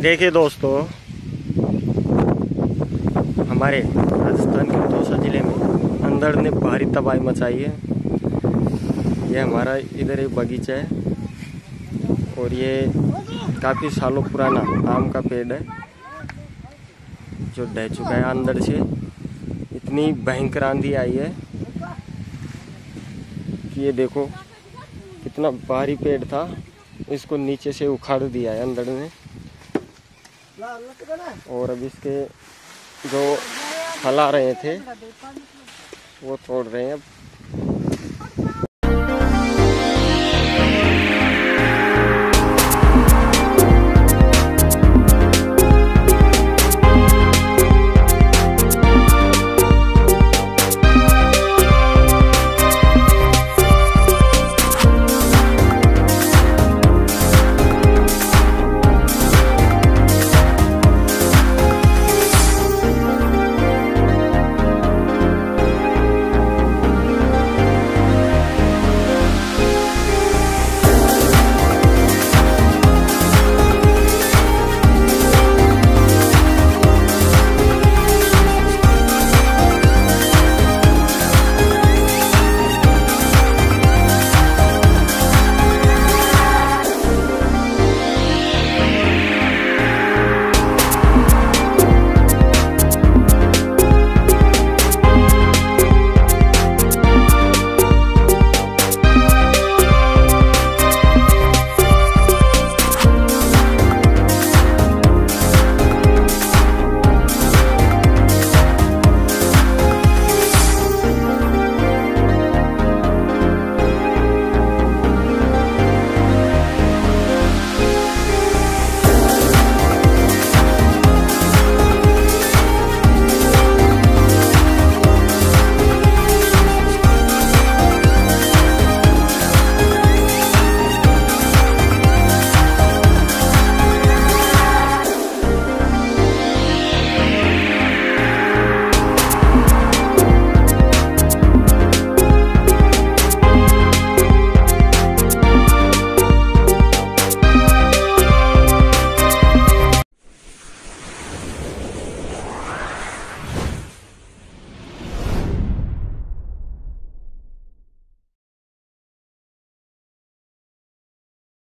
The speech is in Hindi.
देखिए दोस्तों, हमारे राजस्थान के दौसा ज़िले में अंदर ने भारी तबाही मचाई है। ये हमारा इधर एक बगीचा है और ये काफ़ी सालों पुराना आम का पेड़ है जो ढह चुका है अंदर से। इतनी भयंकर आंधी आई है कि ये देखो, कितना भारी पेड़ था। इसको नीचे से उखाड़ दिया है अंदर ने। और अब इसके जो फल रहे थे वो तोड़ रहे हैं। अब